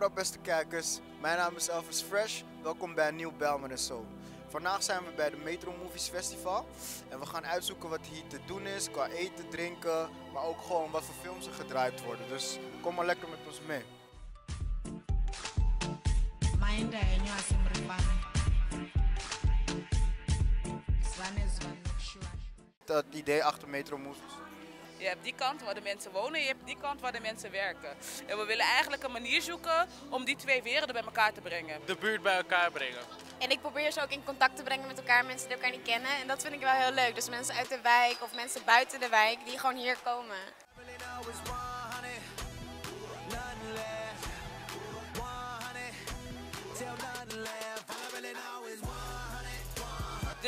what beste kijkers. Mijn naam is Elvis Fresh. Welkom bij een nieuw Belman Soul. Vandaag zijn we bij de Metro Movies Festival. En we gaan uitzoeken wat hier te doen is qua eten, drinken. Maar ook gewoon wat voor films er gedraaid worden. Dus kom maar lekker met ons mee. Het idee achter Metro Movies. Je hebt die kant waar de mensen wonen, je hebt die kant waar de mensen werken. En we willen eigenlijk een manier zoeken om die twee werelden bij elkaar te brengen. de buurt bij elkaar brengen. En ik probeer ze ook in contact te brengen met elkaar, mensen die elkaar niet kennen. En dat vind ik wel heel leuk. Dus mensen uit de wijk of mensen buiten de wijk die gewoon hier komen.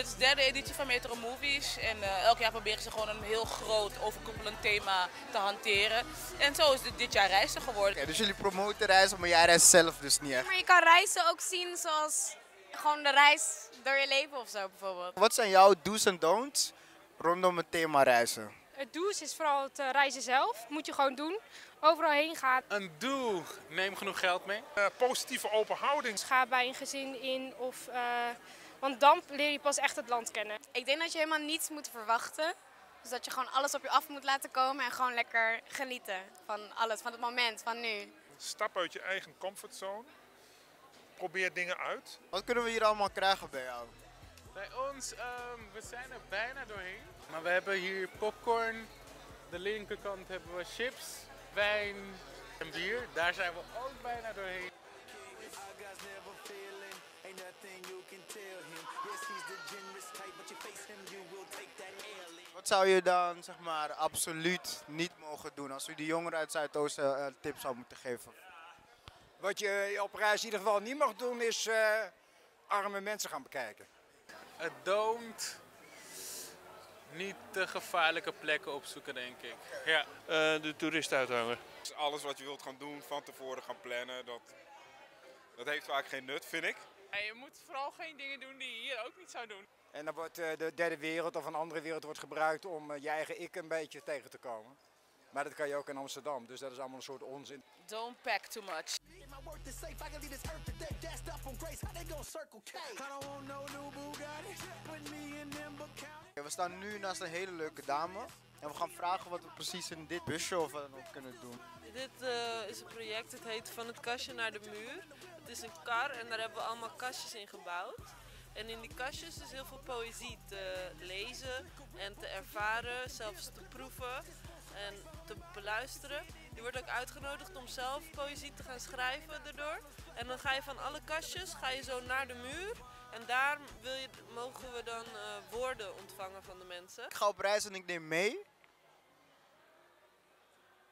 Dit is de derde editie van Metro Movies. En eh, elk jaar proberen ze gewoon een heel groot overkoepelend thema te hanteren. En zo is dit, dit jaar reizen geworden. Dus jullie promoten reizen, maar jij reist zelf dus niet echt. Maar je kan reizen ook zien zoals gewoon de reis door je leven of zo bijvoorbeeld. Wat zijn jouw do's en don'ts rondom het thema reizen? Het do's is vooral het eh, reizen zelf. Moet je gewoon doen. Overal heen gaan. Een doel. Neem genoeg geld mee. Eh, positieve open houding. Ga bij een gezin in. Of, eh, want dan leer je pas echt het land kennen. Ik denk dat je helemaal niets moet verwachten. Dus dat je gewoon alles op je af moet laten komen en gewoon lekker genieten van alles, van het moment, van nu. Stap uit je eigen comfortzone. Probeer dingen uit. Wat kunnen we hier allemaal krijgen bij jou? Bij ons, ehm, we zijn er bijna doorheen. Maar we hebben hier popcorn. De linkerkant hebben we chips, wijn en bier. Daar zijn we ook bijna doorheen. Wat zou je dan zeg maar absoluut niet mogen doen als u de jongeren uit Zuidoosten uh, tips zou moeten geven? Wat je op reis in ieder geval niet mag doen is eh, arme mensen gaan bekijken. Het don't niet te gevaarlijke plekken opzoeken, denk ik. Ja. de toerist uithangen. Alles wat je wilt gaan doen, van tevoren gaan plannen, dat, dat heeft vaak geen nut, vind ik. En je moet vooral geen dingen doen die je hier ook niet zou doen. En dan wordt eh, de derde wereld of een andere wereld wordt gebruikt om eh, je eigen ik een beetje tegen te komen. Maar dat kan je ook in Amsterdam, dus dat is allemaal een soort onzin. Don't pack too much. We staan nu naast een hele leuke dame. En we gaan vragen wat we precies in dit busje of wat dan ook kunnen doen. Dit eh, is een project, het heet Van het kastje naar de muur. Een kar en daar hebben we allemaal kastjes in gebouwd. En in die kastjes is heel veel poëzie te lezen en te ervaren, zelfs te proeven en te beluisteren. Je wordt ook uitgenodigd om zelf poëzie te gaan schrijven erdoor. En dan ga je van alle kastjes ga je zo naar de muur. En daar wil je, mogen we dan eh, woorden ontvangen van de mensen. Ik ga op reis en ik neem mee.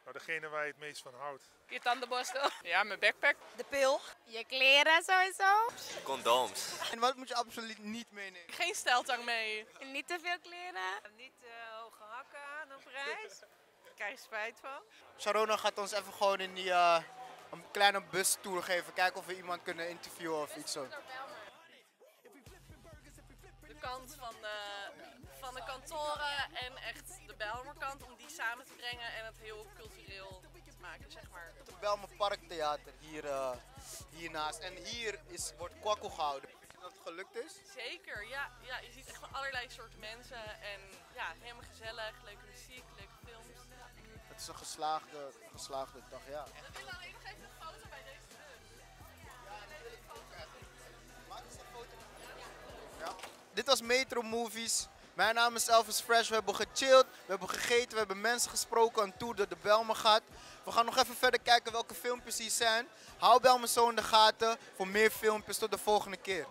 Nou, degene waar je het meest van houdt. Je tandenborstel. Ja, mijn backpack. De pil. Je kleren sowieso. Condooms. En wat moet je absoluut niet meenemen? Geen steltang mee. Niet te veel kleren. Niet uh, hoge hakken aan op reis. Daar krijg je spijt van. Sharona gaat ons even gewoon in die uh, een kleine bustour geven. Kijken of we iemand kunnen interviewen of iets zo. Kant van de, van de kantoren en echt de Belmerkant om die samen te brengen en het heel cultureel te maken, zeg maar. Het Belmer Parktheater hier, uh, hiernaast. En hier is, wordt kwakkel gehouden. Dat het gelukt is? Zeker, ja. ja. Je ziet echt van allerlei soorten mensen en ja, helemaal gezellig, leuke muziek, leuke films. Het is een geslaagde, geslaagde dag, ja. We willen alleen nog even een foto bij deze Dit Metro Movies. Mijn naam is Elvis Fresh. We hebben gechilled, we hebben gegeten, we hebben mensen gesproken. Een tour door de Belmer gaat. We gaan nog even verder kijken welke filmpjes hier zijn. Hou Belmer zo in de gaten voor meer filmpjes. Tot de volgende keer.